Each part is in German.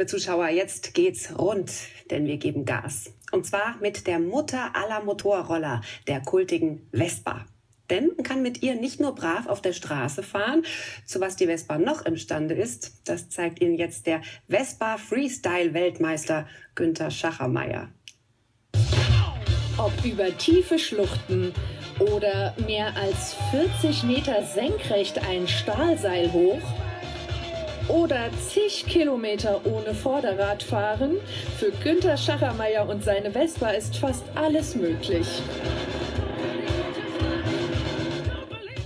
liebe Zuschauer, jetzt geht's rund, denn wir geben Gas. Und zwar mit der Mutter aller Motorroller, der kultigen Vespa. Denn man kann mit ihr nicht nur brav auf der Straße fahren. Zu was die Vespa noch imstande ist, das zeigt Ihnen jetzt der Vespa Freestyle Weltmeister Günther Schachermeier. Ob über tiefe Schluchten oder mehr als 40 Meter senkrecht ein Stahlseil hoch oder zig Kilometer ohne Vorderrad fahren, für Günther Schachermeier und seine Vespa ist fast alles möglich.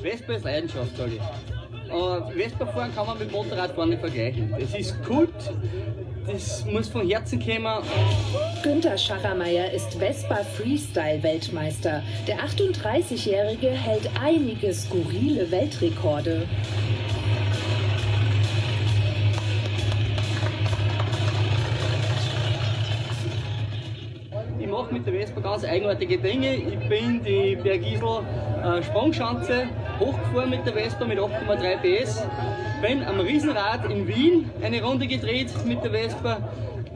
Vespa ist Leidenschaft, sage ich. Aber Vespa fahren kann man mit Motorradfahren nicht vergleichen. Es ist Kult, das muss von Herzen kommen. Günther Schachermeier ist Vespa Freestyle Weltmeister. Der 38-Jährige hält einige skurrile Weltrekorde. Mache mit der Vespa ganz eigenartige Dinge. Ich bin die Bergisel äh, Sprungschanze hochgefahren mit der Vespa mit 8,3 PS. Bin am Riesenrad in Wien eine Runde gedreht mit der Vespa.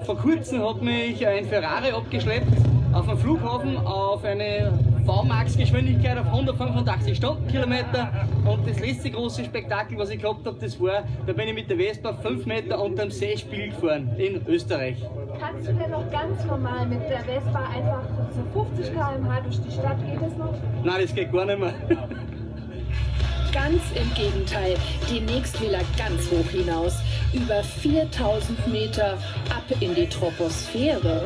Vor kurzem hat mich ein Ferrari abgeschleppt auf dem Flughafen auf eine V-Max-Geschwindigkeit auf 185 Stundenkilometer. Und das letzte große Spektakel, was ich gehabt habe, das war, da bin ich mit der Vespa 5 Meter unter dem Seespiegel gefahren in Österreich. Kannst du denn noch ganz normal mit der Vespa einfach so 50 km/h durch die Stadt? Geht es noch? Nein, das geht gar nicht mehr. Ganz im Gegenteil. Demnächst will er ganz hoch hinaus. Über 4000 Meter ab in die Troposphäre.